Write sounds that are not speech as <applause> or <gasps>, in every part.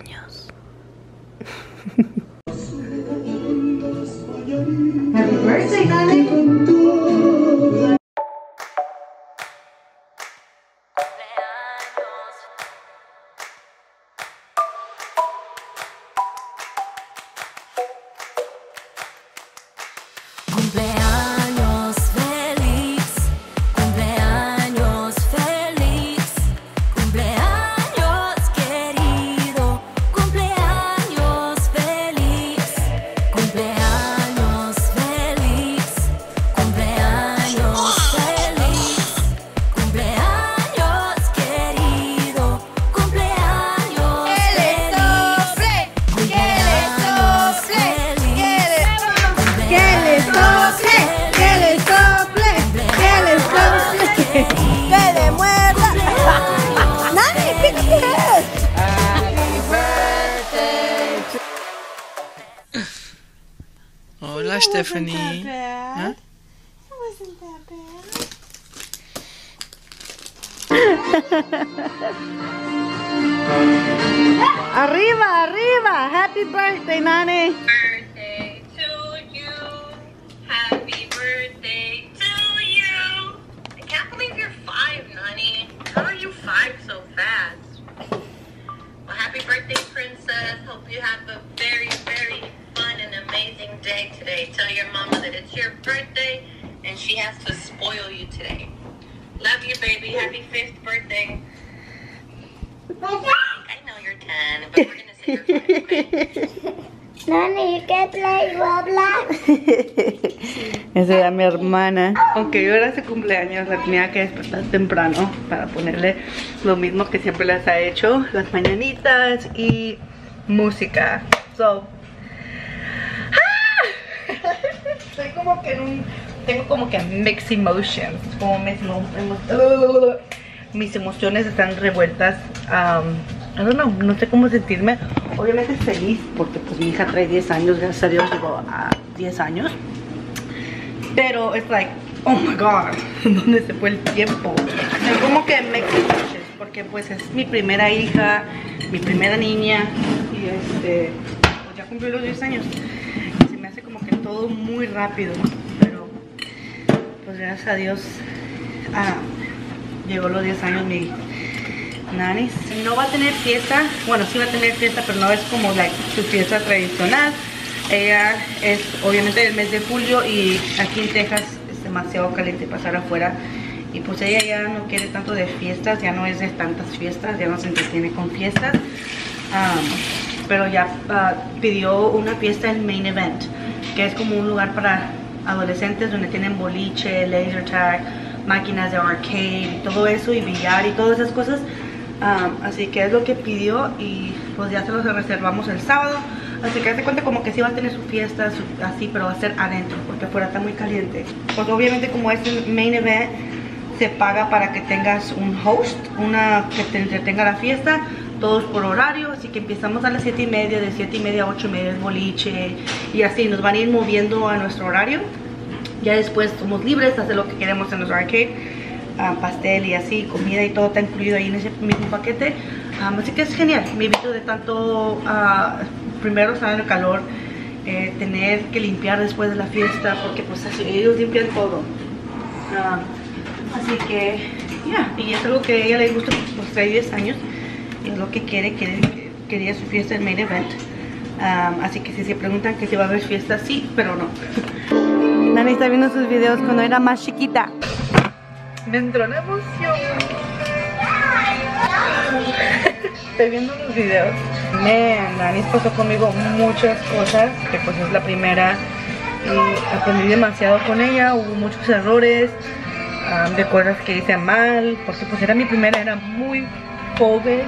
cumpleaños. Happy birthday, Nani. birthday to you. Happy birthday to you. I can't believe you're five, Nani. How are you five so fast? Well, happy birthday, princess. Hope you have a very, very fun and amazing day today. Tell your mama that it's your birthday and she has to spoil you today. Love you, baby. Happy fifth birthday. I know you're 10, but we're going to <laughs> Nani, ¿qué play Roblox? Esa era mi hermana. Aunque yo era su cumpleaños, la tenía que despertar temprano para ponerle lo mismo que siempre les ha hecho, las mañanitas y música. So, ¡Ah! estoy como que en un, tengo como que mixed emotions, como mis, emo- mis emociones están revueltas. Um, I don't know, no sé cómo sentirme. Obviamente feliz porque pues mi hija trae 10 años, gracias a Dios llegó a 10 años. Pero es like, oh my god, <laughs> ¿dónde se fue el tiempo? Es como que me porque pues es mi primera hija, mi primera niña y este, pues ya cumplió los 10 años. Se me hace como que todo muy rápido, pero pues gracias a Dios ah, llegó los 10 años mi No va a tener fiesta, bueno sí va a tener fiesta, pero no es como like, su fiesta tradicional. Ella es obviamente del mes de julio y aquí en Texas es demasiado caliente pasar afuera. Y pues ella ya no quiere tanto de fiestas, ya no es de tantas fiestas, ya no se entretiene con fiestas. Pero ya ah, pidió una fiesta en Main Event, que es como un lugar para adolescentes donde tienen boliche, laser tag, máquinas de arcade y todo eso, y billar y todas esas cosas. Um, así que es lo que pidió y pues ya se los reservamos el sábado. Así que hace cuenta como que sí va a tener su fiesta su- así, pero va a ser adentro porque afuera está muy caliente. Pues obviamente como es el main event, se paga para que tengas un host, una que te entretenga la fiesta, todos por horario, así que empezamos a las 7 y media, de 7 y media a 8 y media es boliche y así nos van a ir moviendo a nuestro horario. Ya después somos libres de hacer lo que queremos en nuestro arcade, pastel y así, comida y todo está incluido ahí en ese mismo paquete. Ah, así que es genial, me evito de tanto, ah, primero estar en el calor, eh, tener que limpiar después de la fiesta, porque pues así ellos limpian todo. Ah, así que, ya, y es algo que a ella le gusta, pues trae 10 años, es lo que quiere, quiere quería su fiesta en main event. Ah, así que si se preguntan que si va a haber fiesta, sí, pero no. Nani está viendo sus videos cuando era más chiquita. Me entró la emoción. Estoy viendo los videos. Man, Nani pasó conmigo muchas cosas, que pues es la primera. Y aprendí demasiado con ella, hubo muchos errores, ah, de cosas que hice mal, porque pues era mi primera, era muy joven.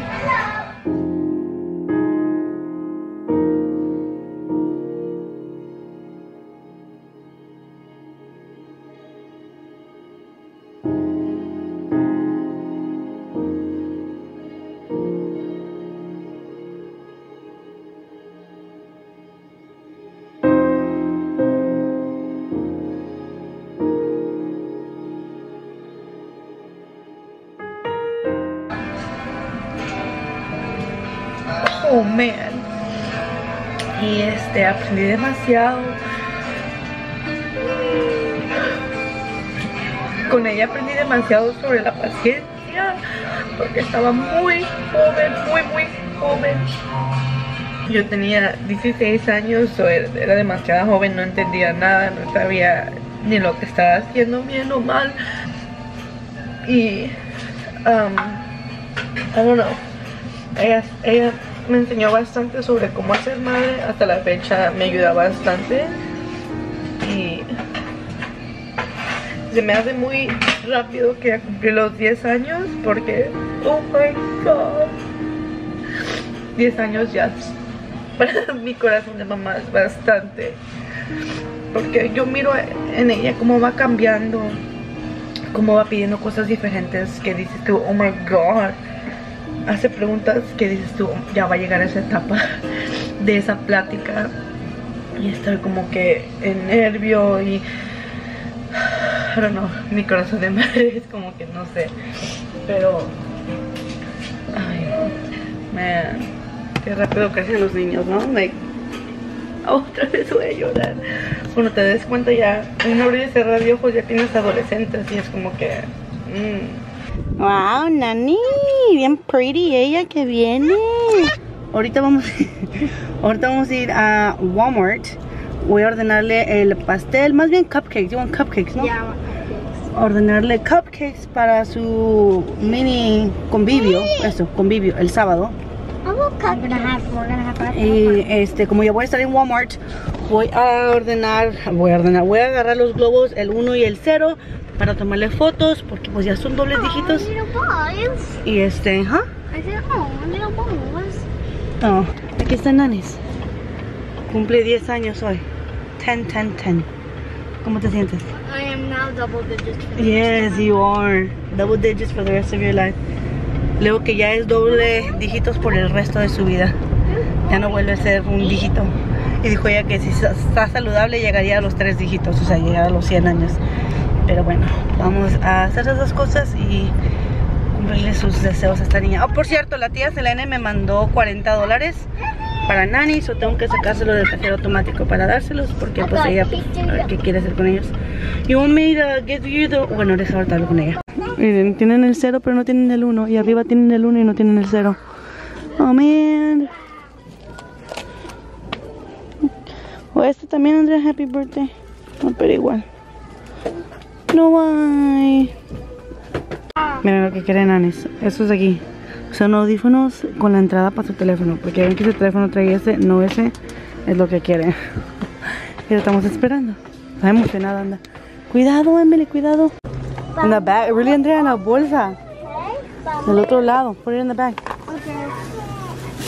Aprendí demasiado. Con ella aprendí demasiado sobre la paciencia, porque estaba muy joven, muy, muy joven. Yo tenía 16 años, era, era demasiado joven, no entendía nada, no sabía ni lo que estaba haciendo bien o mal. Y, um, I don't know, ella, ella me enseñó bastante sobre cómo ser madre, hasta la fecha me ayuda bastante. Y se me hace muy rápido que cumplí los 10 años porque, oh my god, 10 años ya <laughs> para mi corazón de mamá es bastante. Porque yo miro en ella cómo va cambiando, cómo va pidiendo cosas diferentes que dices tú, oh my god. Hace preguntas que dices tú, ya va a llegar esa etapa <laughs> de esa plática. Y estoy como que en nervio y <sighs> don't know, mi corazón de <laughs> madre es como que no sé. Pero. Ay, man. Qué rápido crecen los niños, ¿no? Like, otra vez voy a llorar. Cuando te des cuenta ya, en abrir y cerrar de ojos ya tienes adolescentes y es como que. mm. Wow, Nani, bien pretty ella que viene. Ahorita vamos, <laughs> ahorita vamos a ir a Walmart. Voy a ordenarle el pastel, más bien cupcakes. You want cupcakes, ¿no? Yeah, Ordenarle cupcakes para su mini convivio, eso, convivio, el sábado. Y este, como ya voy a estar en Walmart, voy a ordenar, voy a ordenar, voy a agarrar los globos, el 1 y el 0, para tomarle fotos, porque pues ya son dobles dígitos. Little balls. Y este, said, oh. Oh, aquí están Nanis. Cumple 10 años hoy. 10, 10, 10. ¿Cómo te sientes? I am now double digits. for the Yes, you are. Double digits for the rest of your life. Luego que ya es doble dígitos por el resto de su vida. Ya no vuelve a ser un dígito. Y dijo ella que si está saludable llegaría a los tres dígitos, o sea, llegar a los 100 años. Pero bueno, vamos a hacer esas cosas y cumplirle sus deseos a esta niña. Oh, por cierto, la tía Selene me mandó 40 dólares para Nani, o tengo que sacárselo del cajero automático para dárselos porque pues ella a ver qué quiere hacer con ellos. You want me to give you the... Bueno, ahorita hablo con ella. Miren, tienen el 0 pero no tienen el 1 y arriba tienen el 1 y no tienen el 0. Oh man. O este también Andrea, happy birthday. No, pero igual. No hay. Miren lo que quieren Anis. Estos de aquí. Son audífonos con la entrada para su teléfono. Porque ven que su teléfono trae ese, no ese. Es lo que quiere. <laughs> y lo estamos esperando. Está emocionada, anda. Cuidado, Emily, cuidado. En la bag. Really, Andrea, en la bolsa. Del otro lado. Put it in the bag.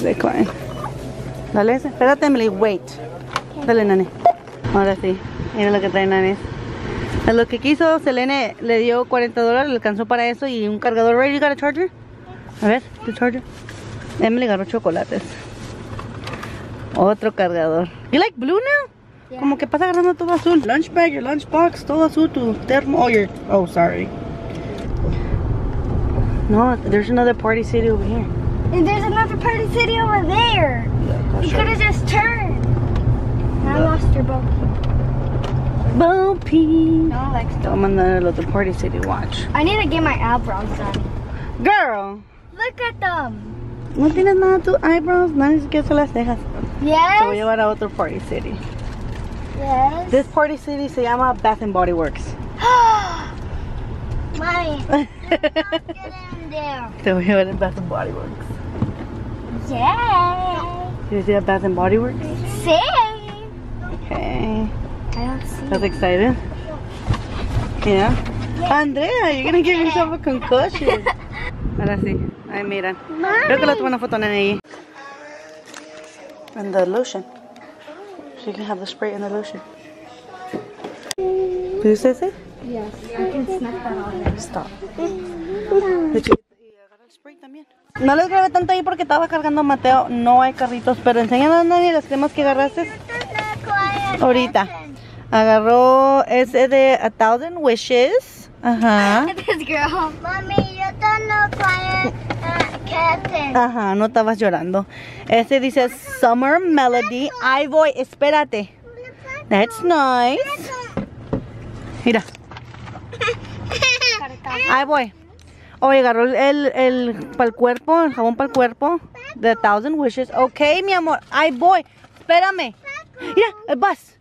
Decline. Dale ese. Espérate, Emily. Wait. Dale, nane. Ahora sí. Mira lo que trae Nani. A lo que quiso, Selene le dio 40 dólares, le alcanzó para eso y un cargador. You got a charger? A ver, tu charger. Emily agarró chocolates. Otro cargador. You like blue now? Como que pasa agarrando todo azul. Lunch bag, your lunch box, todo azul, tu termo. Oh, your, oh, sorry. No, there's another party city over here. And there's another party city over there. You could have just turned. I lost your boat. Bumpy. No, like a mandar el otro party city, watch. I need to get my eyebrows done. Girl, Look at them. no tienes nada tu eyebrows, nadie siquiera se las dejas. Te voy a Yes. llevar a otro party city. Yes. This party city se llama Bath and Body Works. <gasps> Mommy, <laughs> get in there. Te voy a llevar a Bath and Body Works. Yay. You see a Bath and Body Works? See? Okay. I don't see. That's excited. Yeah. Andrea, you're gonna give yourself a concussion. Ahora sí. Ahí miran. Creo que le tomé una foto nene ahí. And the lotion. So you can have the spray and the lotion. ¿Tú dices ese? Yes, I can snack that on. Stop. De hecho, y agarra el spray también. No les grabé tanto ahí porque estaba cargando Mateo. No hay carritos, pero enseñan a nadie las cremas que agarraste. Ahorita. Agarró ese de A Thousand Wishes. Ajá. <laughs> This girl. Mommy, yo tengo quiet. Captain. Ajá, no estabas llorando. Este dice Summer Melody. Ahí voy, espérate. That's nice. Mira, <laughs> ahí voy. Oye, agarró el, el, el para el cuerpo, el jabón para el cuerpo. The Thousand Wishes. Ok, mi amor, ahí voy. Espérame. Mira, el bus.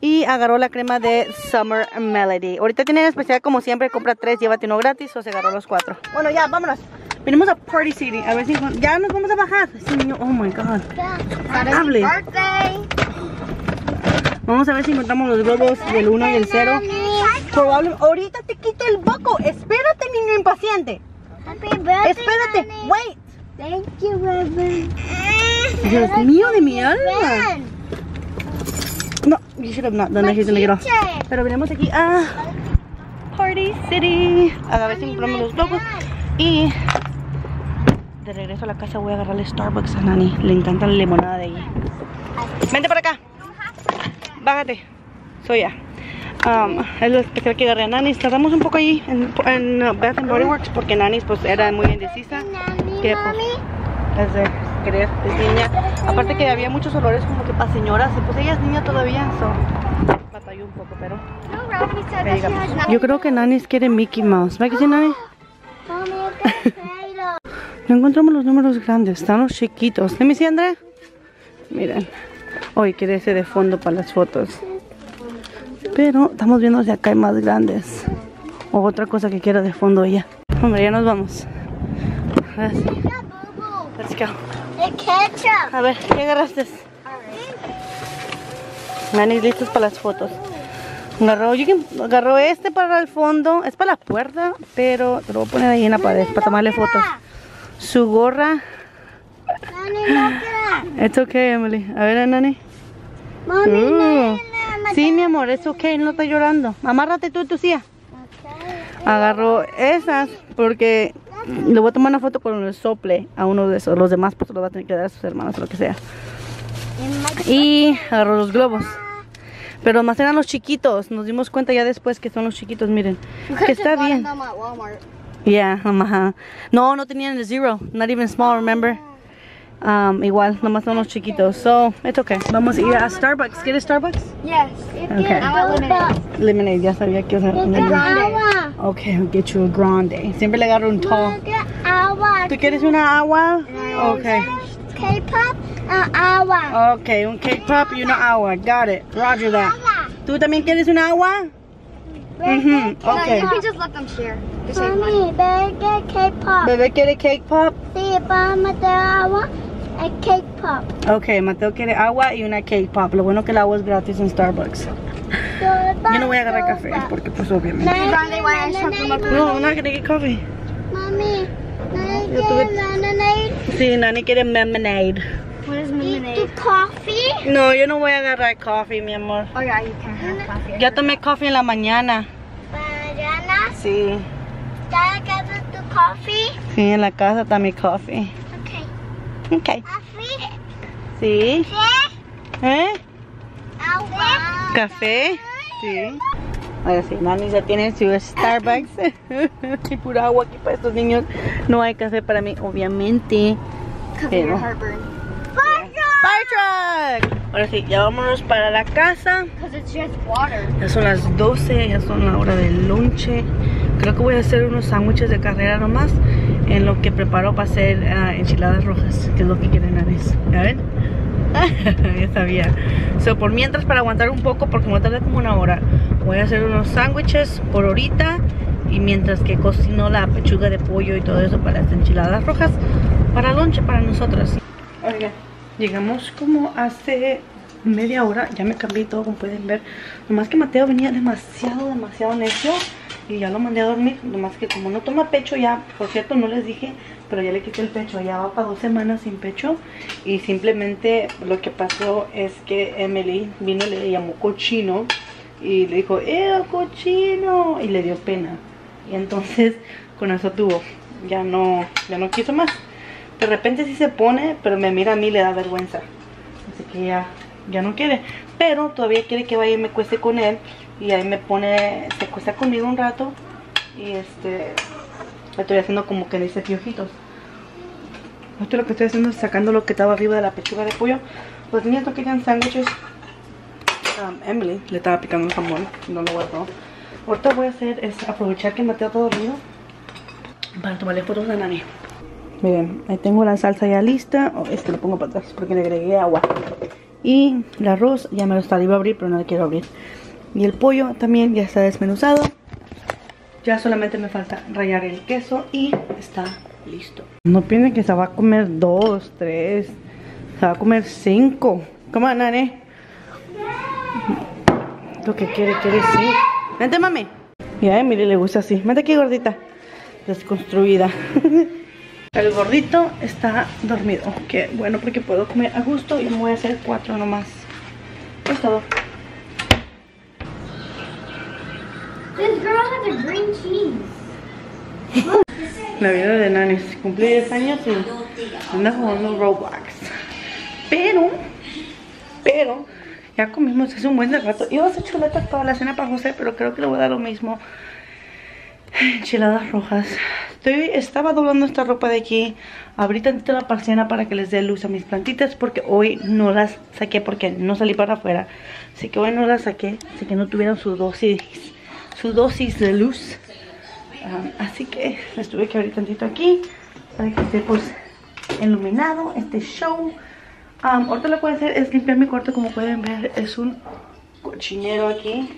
Y agarró la crema de Summer Melody. Ahorita tienen especial como siempre, compra tres, llévate uno gratis o se agarró los cuatro. Bueno, ya, vámonos. Venimos a Party City. A ver si ya nos vamos a bajar. Ese niño, oh my god. Hable. Vamos a ver si encontramos los globos del 1 y el 0. Probablemente. Ahorita te quito el boco. Espérate, niño impaciente. Happy birthday. Espérate. Wait. Thank you, Reverend. Dios mío de mi alma. No, you should have not done that. He's gonna get off. Pero venimos aquí a Party City. A ver si compramos los globos. Y de regreso a la casa voy a agarrarle Starbucks a Nani. Le encanta la limonada de ahí. Vente para acá. Bájate. Soy ya. Um, es lo especial que agarré a Nanis. Tardamos un poco ahí en, en uh, Bath and Body Works porque Nanis pues era muy indecisa. Que pues desde querer es niña. Aparte que había muchos olores como que para señoras y pues ella es niña todavía. So, batalló un poco, pero. Yo creo que Nanis quiere Mickey Mouse. ¿Va que sí, Nani? <laughs> No encontramos los números grandes, están los chiquitos. Me see, Andrea. Miren. Hoy quiere ese de fondo para las fotos. Pero estamos viendo si acá hay más grandes. O otra cosa que quiera de fondo ella. Hombre, ya nos vamos. Sí. Let's go. A ver, ¿qué agarraste? Nani, listos para las fotos. Agarró, agarró este para el fondo. Es para la puerta, pero te lo voy a poner ahí en la pared para tomarle fotos. Su gorra. It's okay, Emily. A ver, Nani. Mommy, Uh. Sí, mi amor, es ok, no está llorando. Amárrate tú, tu silla. Agarró esas porque le voy a tomar una foto con el sople a uno de esos. Los demás pues los va a tener que dar a sus hermanos o lo que sea. Y agarró los globos. Pero más eran los chiquitos. Nos dimos cuenta ya después que son los chiquitos, miren. Que está bien. Yeah, ajá. No, no tenían el zero. Not even small, remember? Um, igual, nomás son los chiquitos. So, it's okay. Vamos a ir a Starbucks. ¿Quieres Starbucks? Yes. Okay. Lemonade, ya sabía que iba a ser Agua. Okay, I'll get you a grande. Siempre le agarro un tall. Agua. ¿Tú quieres una agua? Okay. K-pop uh, agua. Okay, un cake pop y una agua. Got it. Roger that. ¿Tú también quieres una agua? Mhm. Okay. just let them share. Mommy, burger K-pop. Bebé quiere cake pop. Sí, vamos de agua y cake pop. Okay, Mateo quiere agua y una cake pop. Lo bueno que el agua es gratis en Starbucks. Yo no voy a agarrar café porque pues obviamente. No, I'm not gonna get coffee. Mami, ¿no Yo tuve- quieres lemonade? Sí, Nani quiere lemonade. What is lemonade? ¿Y tu coffee? No, yo no voy a agarrar coffee, mi amor. Oh, yeah, you can't have coffee. Ya tomé coffee en la mañana. Mañana, Sí. ¿ya agarras tu coffee? Sí, en la casa está mi coffee. Ok. Ok. ¿Coffee? Sí. ¿Qué? ¿Eh? ¿Agua? ¿Café? Sí. Ahora sí, Nani ya tiene su Starbucks. <laughs> y pura agua aquí para estos niños. No hay café para mí, obviamente. Pero... Fire truck. Ahora sí, ya vámonos para la casa. Because it's just water. Ya son las 12, ya son la hora del lonche. Creo que voy a hacer unos sándwiches de carrera nomás. En lo que preparo para hacer ah, enchiladas rojas, que es lo que quieren. ¿Ya ven? <laughs> ya sabía. So, por mientras, para aguantar un poco, porque me va a tardar como una hora, voy a hacer unos sándwiches por ahorita. Y mientras que cocino la pechuga de pollo y todo eso para las enchiladas rojas, para lonche para nosotros. Oigan, llegamos como hace media hora, ya me cambié todo como pueden ver. Nomás que Mateo venía demasiado, demasiado necio y ya lo mandé a dormir. Nomás que como no toma pecho ya, por cierto no les dije, pero ya le quité el pecho, ya va para dos semanas sin pecho. Y simplemente lo que pasó es que Emily vino y le llamó cochino y le dijo, ¡eh, cochino! Y le dio pena. Y entonces con eso tuvo, ya no, ya no quiso más. De repente sí se pone, pero me mira a mí y le da vergüenza. Así que ya, ya no quiere. Pero todavía quiere que vaya y me cueste con él. Y ahí me pone, se cuesta conmigo un rato. Y este, le estoy haciendo como que dice piojitos. Esto lo que estoy haciendo es sacando lo que estaba arriba de la pechuga de pollo. Los niños no querían sándwiches. Um, Emily le estaba picando un jamón, no lo guardó. Ahorita voy a hacer es aprovechar que Mateo está dormido para tomarle fotos a Nani. Miren, ahí tengo la salsa ya lista. Oh, este lo pongo para atrás porque le agregué agua. Y el arroz ya me lo está, iba a abrir, pero no lo quiero abrir. Y el pollo también ya está desmenuzado. Ya solamente me falta rallar el queso y está listo. No piensen que se va a comer dos, tres. Se va a comer cinco. ¿Cómo Nani? Lo que quiere, quiere sí. Vente, mami. Mira, Emily le gusta así. Vente aquí, gordita. Desconstruida. <laughs> El gordito está dormido. Que bueno, porque puedo comer a gusto y me voy a hacer cuatro nomás. Es todo. This girl has a green cheese. La vida de Nanis. Cumplí 10 años y anda jugando Roblox. Pero, pero, ya comimos hace un buen rato. Iba a hacer chuletas para la cena para José, pero creo que le voy a dar lo mismo. Enchiladas rojas. Estoy, estaba doblando esta ropa de aquí. Abrí tantito la persiana para que les dé luz a mis plantitas porque hoy no las saqué porque no salí para afuera. Así que hoy no las saqué, así que no tuvieron su dosis, su dosis de luz. Um, así que les tuve que abrir tantito aquí para que esté pues iluminado este show. Um, ahorita lo que voy a hacer es limpiar mi cuarto como pueden ver. Es un cochinero aquí.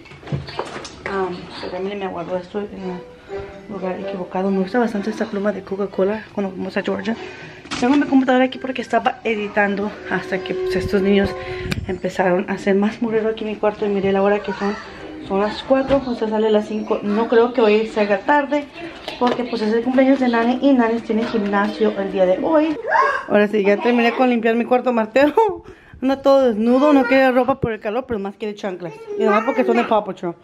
Pero también me aguardó esto lugar equivocado. Me gusta bastante esta pluma de Coca-Cola cuando fuimos a Georgia. Tengo mi computadora aquí porque estaba editando hasta que pues, estos niños empezaron a hacer más murero aquí en mi cuarto. Y miré la hora que son. Son las 4, o sea, sale a las 5. No creo que hoy se haga tarde porque pues es el cumpleaños de Nani y Nani tiene gimnasio el día de hoy. Ahora sí, ya terminé con limpiar mi cuarto. Marteo <laughs> anda todo desnudo, no quiere ropa por el calor, pero más quiere chanclas. Y además porque son de Paw Patrol.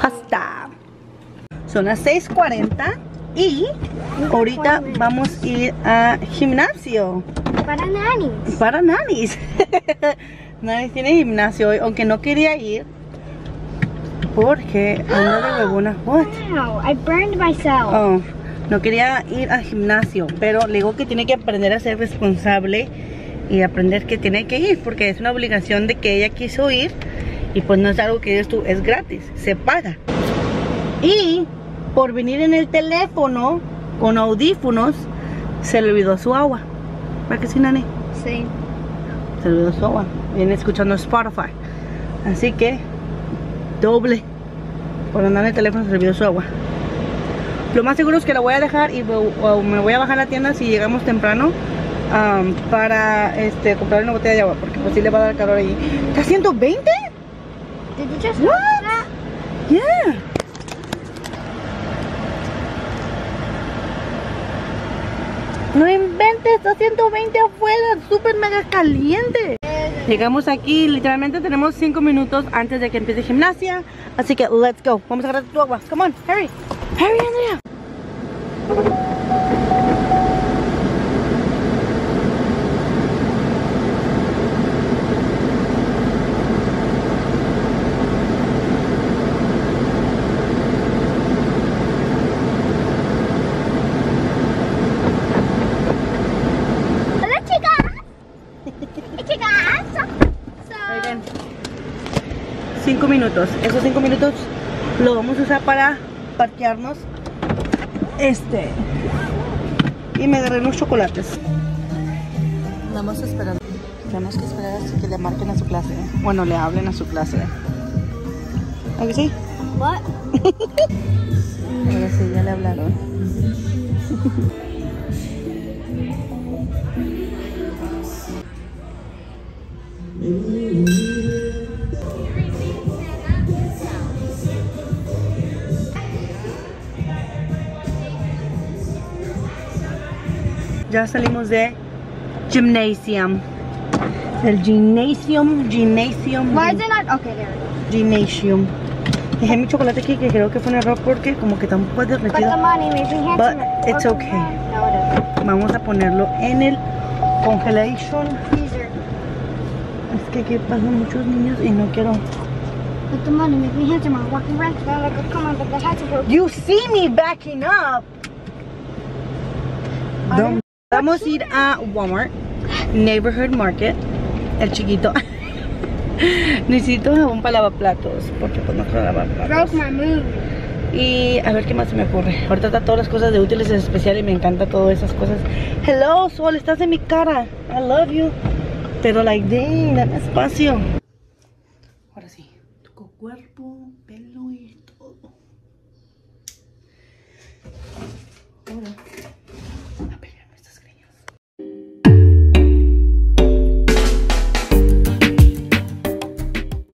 Pasta. Son las 6.40 y ahorita vamos a ir a gimnasio para nannies. para Nanis. <laughs> Nanis tiene gimnasio hoy, aunque no quería ir porque anda de <gasps> huevona. What? Wow, I burned myself. Oh, no quería ir al gimnasio, pero le digo que tiene que aprender a ser responsable y aprender que tiene que ir, porque es una obligación de que ella quiso ir y pues no es algo que dices tú, es gratis, se paga. Y por venir en el teléfono con audífonos, se le olvidó su agua. ¿Para que sí, Nani? Sí. Se le olvidó su agua. Viene escuchando Spotify. Así que, doble. Por andar en el teléfono se le olvidó su agua. Lo más seguro es que la voy a dejar y me voy a bajar a la tienda si llegamos temprano para este, comprar una botella de agua, porque pues sí le va a dar calor ahí. ¿Está a 120? Did you just What? that? Yeah. No inventes, está 120 afuera, súper mega caliente. Llegamos aquí, literalmente tenemos 5 minutos antes de que empiece gimnasia. Así que, let's go. Vamos a agarrar tu agua. Come on, hurry. Hurry, Andrea. Minutos. Esos 5 minutos lo vamos a usar para parquearnos. Este. Y me agarré unos chocolates. Vamos a esperar. Tenemos que esperar hasta que le marquen a su clase. Bueno, le hablen a su clase. ¿A que sí? <laughs> Ahora sí, ya le hablaron. <laughs> Ya salimos de gymnasium. El gymnasium, gymnasium. Why is it not? Okay, there. we go. Gymnasium. Dejé mi chocolate aquí que creo que fue un error porque como que tampoco es But derretido. But it's okay. No, it. Vamos a ponerlo en el congelation. Freezer. Es que aquí pasan muchos niños y no quiero. But the money makes me handsome. I'm walking around. Now like, come on, but the hats broken. You see me backing up. No. Vamos a ir a Walmart, Neighborhood Market, el chiquito. <laughs> Necesito jabón para lavaplatos, porque pues no quiero lavar platos. Broke my move. Y a ver qué más se me ocurre. Ahorita está todas las cosas de útiles en especial y me encanta todas esas cosas. Hello, Sol, estás en mi cara. I love you. Pero like, dang, dame espacio. Ahora sí, toco cuerpo.